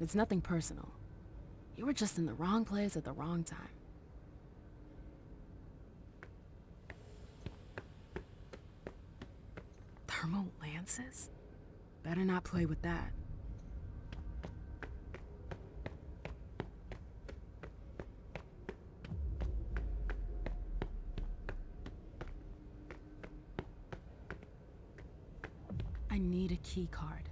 It's nothing personal. You were just in the wrong place at the wrong time. Thermal lances? Better not play with that. I need a key card.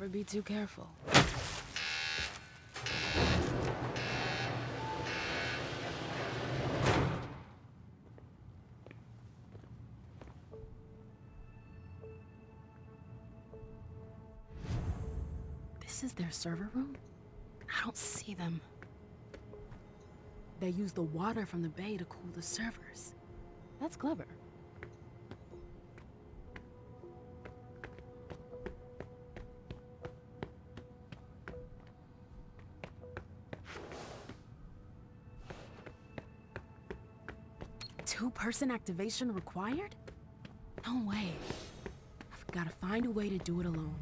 Never be too careful. This is their server room? I don't see them. They use the water from the bay to cool the servers. That's clever. Two-person activation required? No way. I've gotta find a way to do it alone.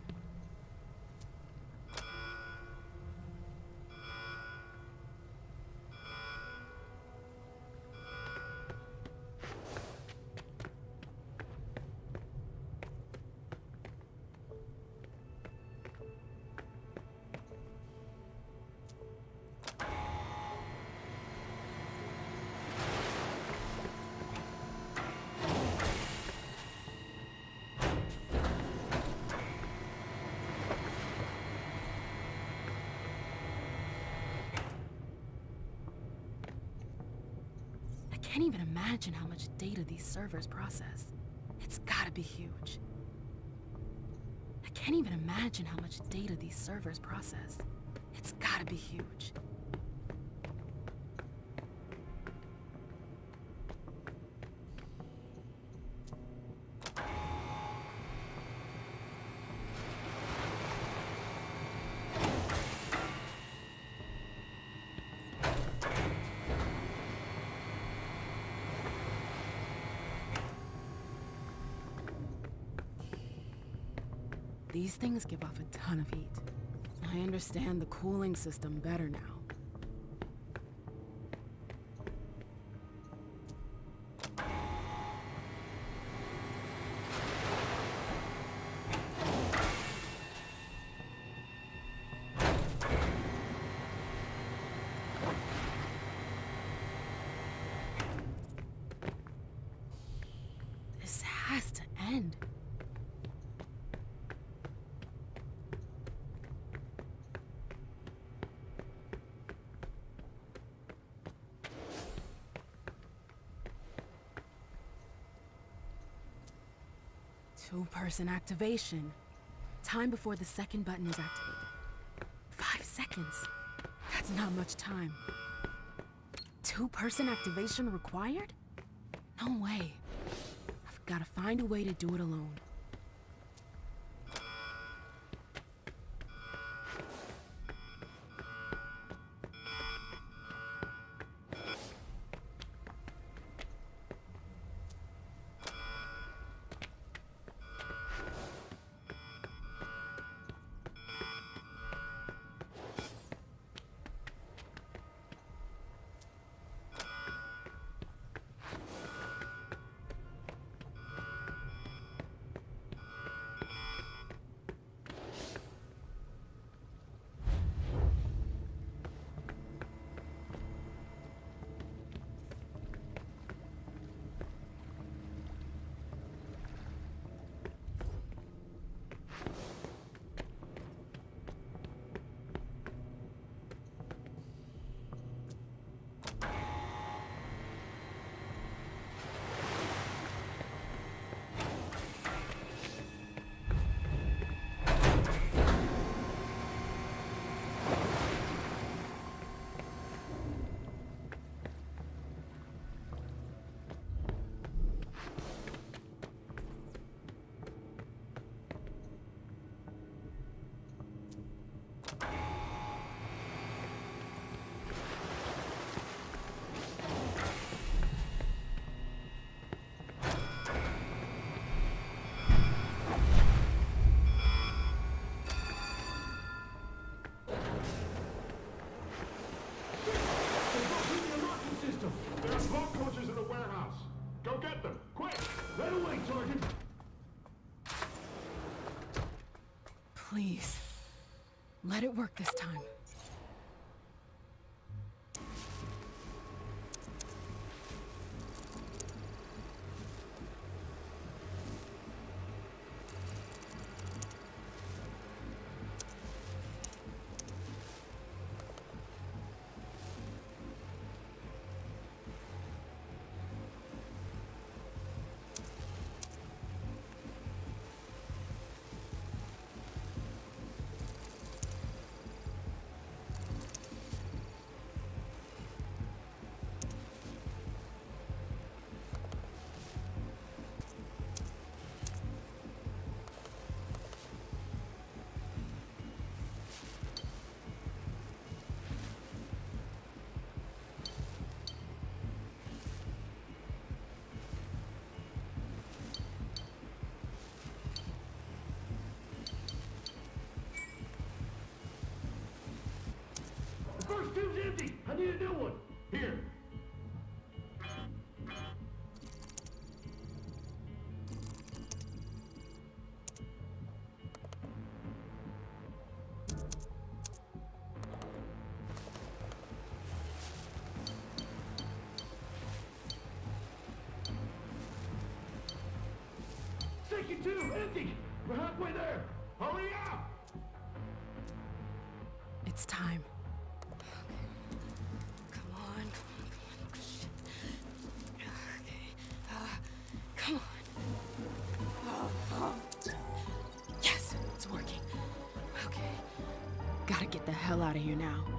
Can't even imagine how much data these servers process. It's gotta be huge. I can't even imagine how much data these servers process. It's gotta be huge. These things give off a ton of heat. I understand the cooling system better now. Two-person activation. Time before the second button is activated. Five seconds. That's not much time. Two-person activation required? No way. I've gotta find a way to do it alone. Let it work this time. Need a new one. Here. Tube empty. We're halfway there. Hurry up! It's time. Gotta get the hell out of here now.